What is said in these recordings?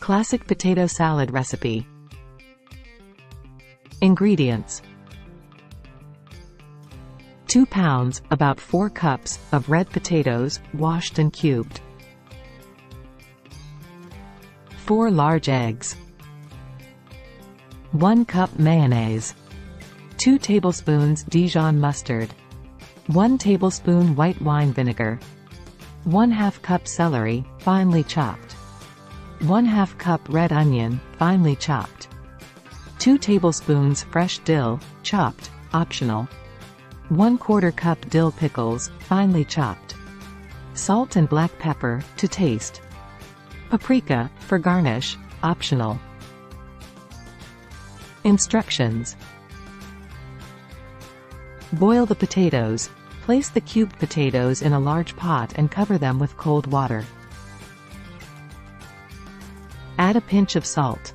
Classic potato salad recipe. Ingredients 2 pounds, about 4 cups, of red potatoes, washed and cubed. 4 large eggs. 1 cup mayonnaise. 2 tablespoons Dijon mustard. 1 tablespoon white wine vinegar. 1 2 cup celery, finely chopped. 1 2 cup red onion, finely chopped. 2 tablespoons fresh dill, chopped, optional. 1 quarter cup dill pickles, finely chopped. Salt and black pepper, to taste. Paprika, for garnish, optional. Instructions Boil the potatoes. Place the cubed potatoes in a large pot and cover them with cold water. Add a pinch of salt.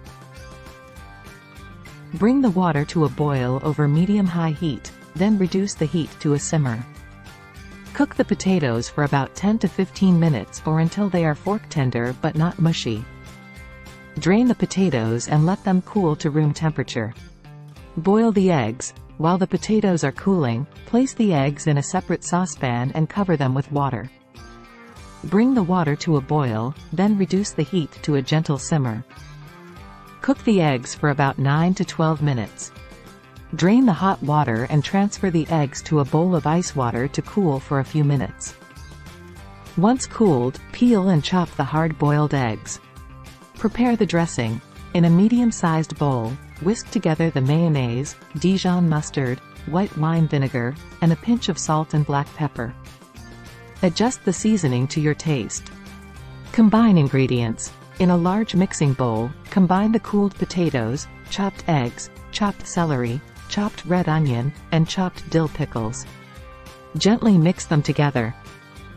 Bring the water to a boil over medium-high heat, then reduce the heat to a simmer. Cook the potatoes for about 10 to 15 minutes or until they are fork tender but not mushy. Drain the potatoes and let them cool to room temperature. Boil the eggs. While the potatoes are cooling, place the eggs in a separate saucepan and cover them with water. Bring the water to a boil, then reduce the heat to a gentle simmer. Cook the eggs for about 9 to 12 minutes. Drain the hot water and transfer the eggs to a bowl of ice water to cool for a few minutes. Once cooled, peel and chop the hard-boiled eggs. Prepare the dressing. In a medium-sized bowl, whisk together the mayonnaise, Dijon mustard, white wine vinegar, and a pinch of salt and black pepper. Adjust the seasoning to your taste. Combine ingredients. In a large mixing bowl, combine the cooled potatoes, chopped eggs, chopped celery, chopped red onion, and chopped dill pickles. Gently mix them together.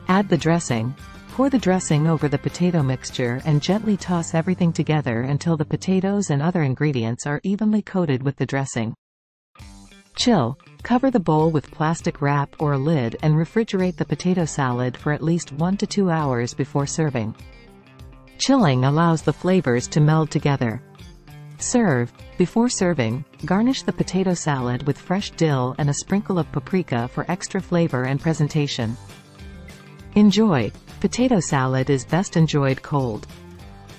Add the dressing. Pour the dressing over the potato mixture and gently toss everything together until the potatoes and other ingredients are evenly coated with the dressing. Chill. Cover the bowl with plastic wrap or a lid and refrigerate the potato salad for at least 1 to 2 hours before serving. Chilling allows the flavors to meld together. Serve. Before serving, garnish the potato salad with fresh dill and a sprinkle of paprika for extra flavor and presentation. Enjoy. Potato salad is best enjoyed cold.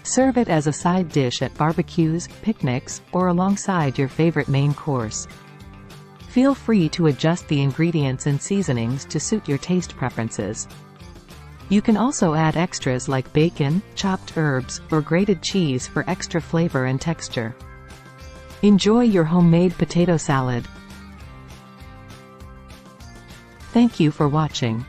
Serve it as a side dish at barbecues, picnics, or alongside your favorite main course. Feel free to adjust the ingredients and seasonings to suit your taste preferences. You can also add extras like bacon, chopped herbs, or grated cheese for extra flavor and texture. Enjoy your homemade potato salad. Thank you for watching.